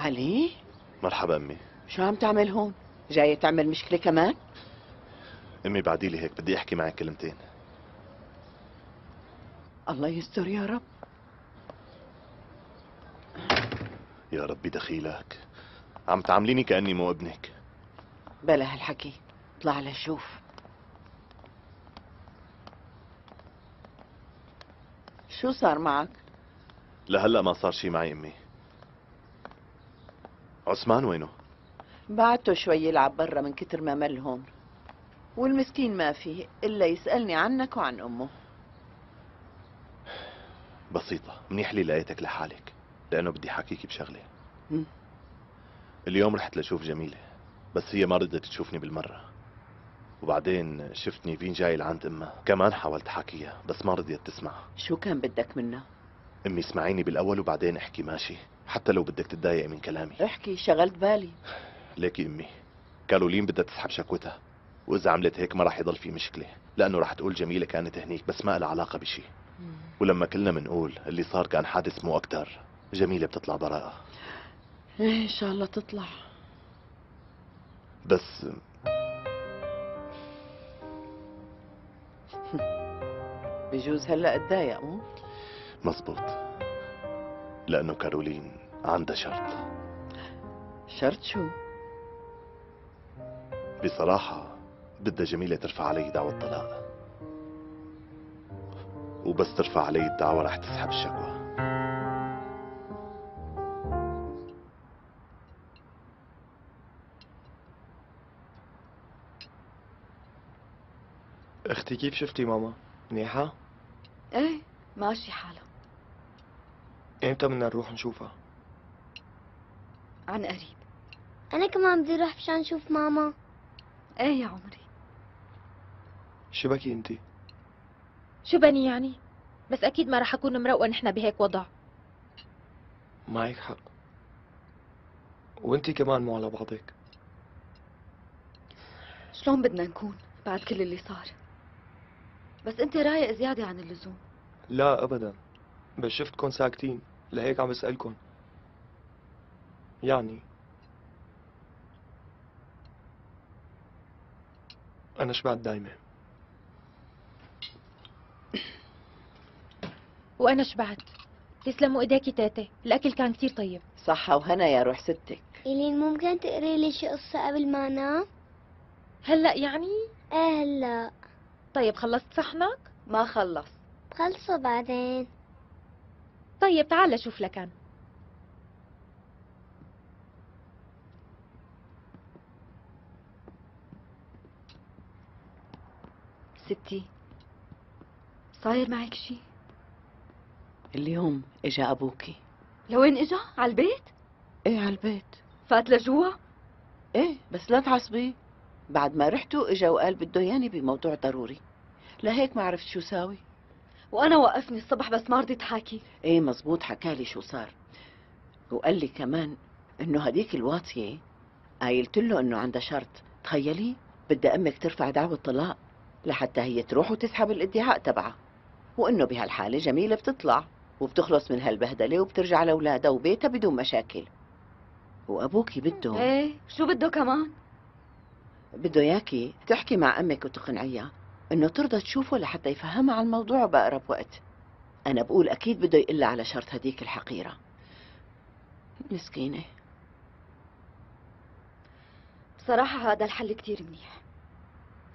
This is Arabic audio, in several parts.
علي؟ مرحبا أمي. شو عم تعمل هون جاية تعمل مشكلة كمان؟ أمي بعدي لي هيك بدي أحكي معك كلمتين. الله يستر يا رب. يا ربي دخيلك. عم تعامليني كأني مو ابنك. بلا هالحكي. اطلع لشوف. شو صار معك؟ لهلا ما صار شي معي أمي. عثمان وينه؟ بعته شوي يلعب برا من كتر ما مل هون. والمسكين ما فيه إلا يسألني عنك وعن أمه. بسيطة منيح لي لقيتك لحالك لأنه بدي حكيكي بشغلة. اليوم رحت لشوف جميلة بس هي ما ردت تشوفني بالمرة. وبعدين شفتني فين جاي لعند أمها. كمان حاولت حكيها بس ما رضيت تسمع. شو كان بدك منها؟ أمي اسمعيني بالأول وبعدين احكي ماشي؟ حتى لو بدك تتضايقي من كلامي. احكي شغلت بالي. ليكي أمي كارولين بدها تسحب شكوتها وإذا عملت هيك ما راح يضل في مشكلة لأنه راح تقول جميلة كانت هنيك بس ما لها علاقة بشي. ولما كلنا بنقول اللي صار كان حادث مو أكثر جميلة بتطلع براءة. إيه إن شاء الله تطلع. بس بجوز هلأ اتضايق مو؟ مزبوط. لأنه كارولين عندها شرط. شرط شو؟ بصراحة بدها جميلة ترفع علي دعوة طلاق وبس ترفع علي الدعوة رح تسحب الشكوى. أختي كيف شفتي ماما؟ منيحة؟ إيه ماشي حالها. إمتى بدنا نروح نشوفها؟ عن قريب. أنا كمان بدي أروح مشان أشوف ماما. إيه يا عمري؟ شو بكي انتي؟ شو بني يعني؟ بس أكيد ما رح أكون مروقة نحن بهيك وضع. معك حق. وانتي كمان مو على بعضك. شلون بدنا نكون بعد كل اللي صار؟ بس أنت رايق زيادة عن اللزوم. لا ابدا. بس شفتكم ساكتين. لهيك عم بسألكم. يعني أنا شبعت دايما وأنا شبعت تسلموا إيديكي تاتي الأكل كان كتير طيب. صحة وهنا يا روح ستك. إيلين ممكن تقري لي شي قصة قبل ما أنام؟ هلأ يعني؟ إيه هلأ. طيب خلصت صحنك؟ ما خلص. بخلصه بعدين. طيب تعال شوف لكان. ستي صاير معك شي؟ اليوم إجا ابوكي لوين إجا؟ على البيت؟ إيه على البيت. فات لجوا؟ إيه بس لا تعصبي. بعد ما رحتوا إجا وقال بده ياني بموضوع ضروري. لهيك ما عرفت شو ساوي. وأنا وقفني الصبح بس ما رضيت حاكي إيه مزبوط حكالي شو صار. وقال لي كمان إنه هديك الواطية قايلت له إنه عندها شرط. تخيلي بدها أمك ترفع دعوة طلاق لحتى هي تروح وتسحب الادعاء تبعها. وإنه بهالحالة جميلة بتطلع وبتخلص من هالبهدلة وبترجع لأولادها وبيتها بدون مشاكل. وأبوكي بده إيه شو بده كمان؟ بده ياكي تحكي مع أمك وتقنعيها. إنه ترضى تشوفه لحتى يفهمها على الموضوع بأقرب وقت. أنا بقول أكيد بده يقلها على شرط هديك الحقيرة. مسكينة. بصراحة هذا الحل كتير منيح.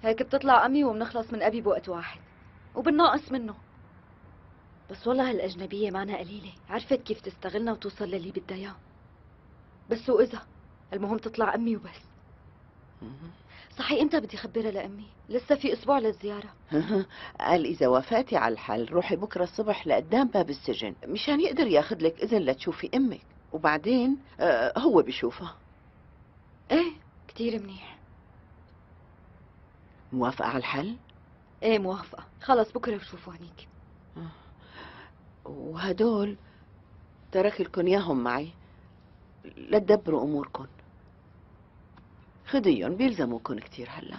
هيك بتطلع أمي وبنخلص من أبي بوقت واحد. وبناقص منه. بس والله هالأجنبية معنا قليلة. عرفت كيف تستغلنا وتوصل للي بدها إياه. بس وإذا؟ المهم تطلع أمي وبس. صحيح إمتى بدي أخبرها لأمي. لسه في أسبوع للزيارة. قال إذا وافقتي على الحل روحي بكرة الصبح لقدام باب السجن مشان يقدر ياخذ لك إذن لتشوفي أمك. وبعدين آه هو بيشوفها. إيه كتير منيح. موافقة على الحل؟ إيه موافقة. خلص بكرة بشوفوا هنيك. وهدول ترك لكم ياهم معي. لتدبروا أموركم خديهم بيلزموكم كتير هلأ.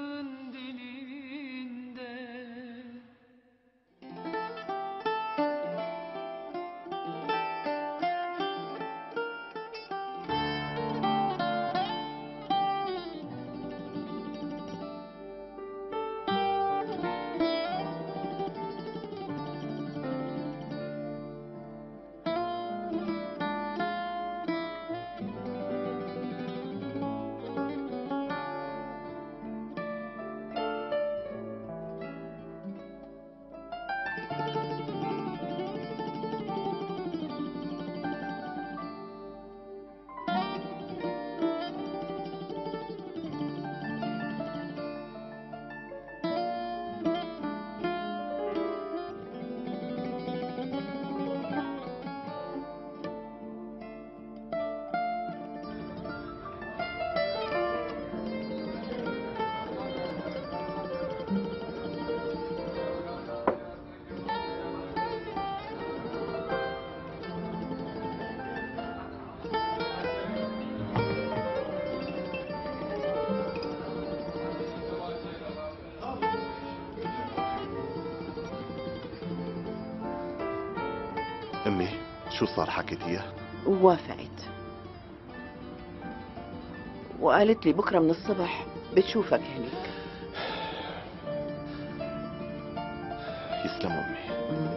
شو صار حكيتيها؟ وافقت. وقالت لي بكرة من الصبح بتشوفك هنيك يسلم أمي.